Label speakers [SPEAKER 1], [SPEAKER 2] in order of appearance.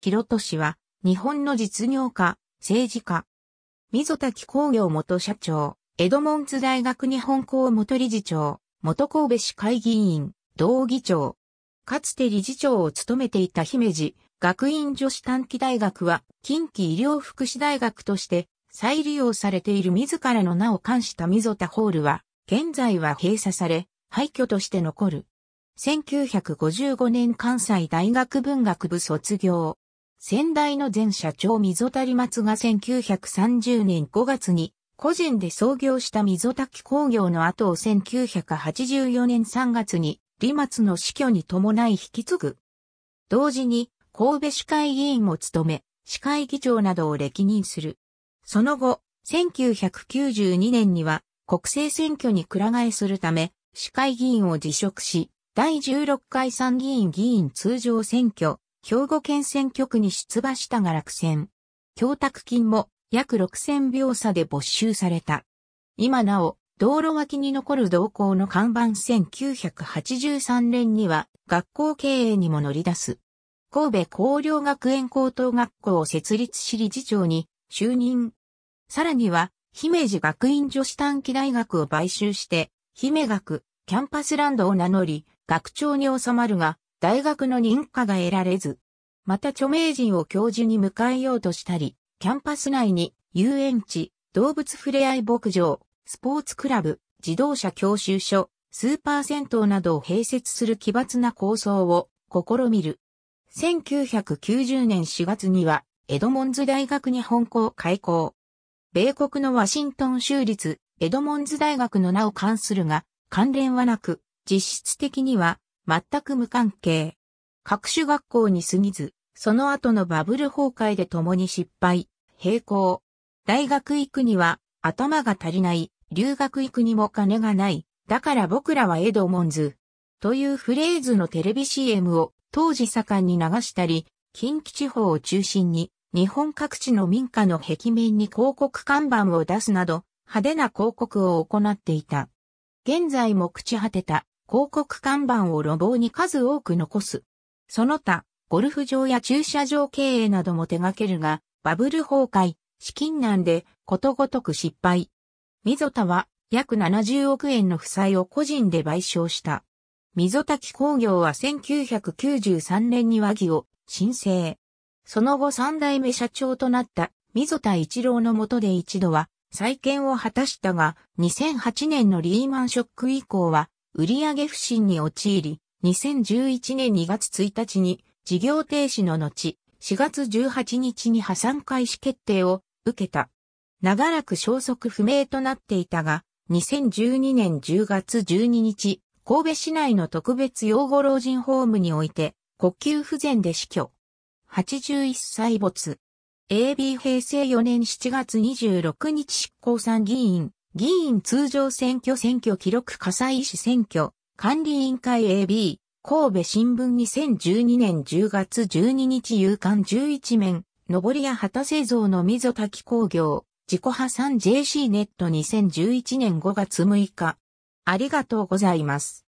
[SPEAKER 1] 広俊は、日本の実業家、政治家。溝滝工業元社長、エドモンズ大学日本校元理事長、元神戸市会議員、同議長。かつて理事長を務めていた姫路学院女子短期大学は近畿医療福祉大学として再利用されている自らの名を冠した溝田ホールは現在は閉鎖され廃墟として残る。1955年関西大学文学部卒業。先代の前社長溝谷松が1930年5月に個人で創業した溝滝工業の後を1984年3月に李松の死去に伴い引き継ぐ。同時に神戸市会議員も務め、市会議長などを歴任する。その後、1992年には国政選挙にくら替えするため、市会議員を辞職し、第16回参議院議員通常選挙、兵庫県選挙区に出馬したが落選。供託金も約6000秒差で没収された。今なお、道路脇に残る同校の看板1983年には学校経営にも乗り出す。神戸工業学園高等学校を設立し理事長に就任。さらには、姫路学院女子短期大学を買収して、姫学、キャンパスランドを名乗り、学長に収まるが、大学の認可が得られず。また著名人を教授に迎えようとしたり、キャンパス内に遊園地、動物ふれあい牧場、スポーツクラブ、自動車教習所、スーパー銭湯などを併設する奇抜な構想を試みる。1990年4月には、エドモンズ大学日本校開校。米国のワシントン州立エドモンズ大学の名を冠するが、関連はなく、実質的には全く無関係。各種学校に過ぎず、その後のバブル崩壊で共に失敗、並行。大学行くには頭が足りない、留学行くにも金がない。だから僕らはエドモンズ。というフレーズのテレビ CM を当時盛んに流したり、近畿地方を中心に日本各地の民家の壁面に広告看板を出すなど派手な広告を行っていた。現在も朽ち果てた広告看板を路傍に数多く残す。その他、ゴルフ場や駐車場経営なども手掛けるが、バブル崩壊、資金難でことごとく失敗。溝田は約70億円の負債を個人で賠償した。溝滝工業は1993年に和議を申請。その後三代目社長となった溝田一郎の下で一度は再建を果たしたが、2008年のリーマンショック以降は売上不振に陥り、2011年2月1日に事業停止の後、4月18日に破産開始決定を受けた。長らく消息不明となっていたが、2012年10月12日、神戸市内の特別養護老人ホームにおいて、呼吸不全で死去。81歳没。AB 平成4年7月26日執行参議院、議員通常選挙選挙記録火災市選挙、管理委員会 AB、神戸新聞2012年10月12日夕刊11面、上り屋畑製造の溝滝工業、自己破産 JC ネット2011年5月6日。ありがとうございます。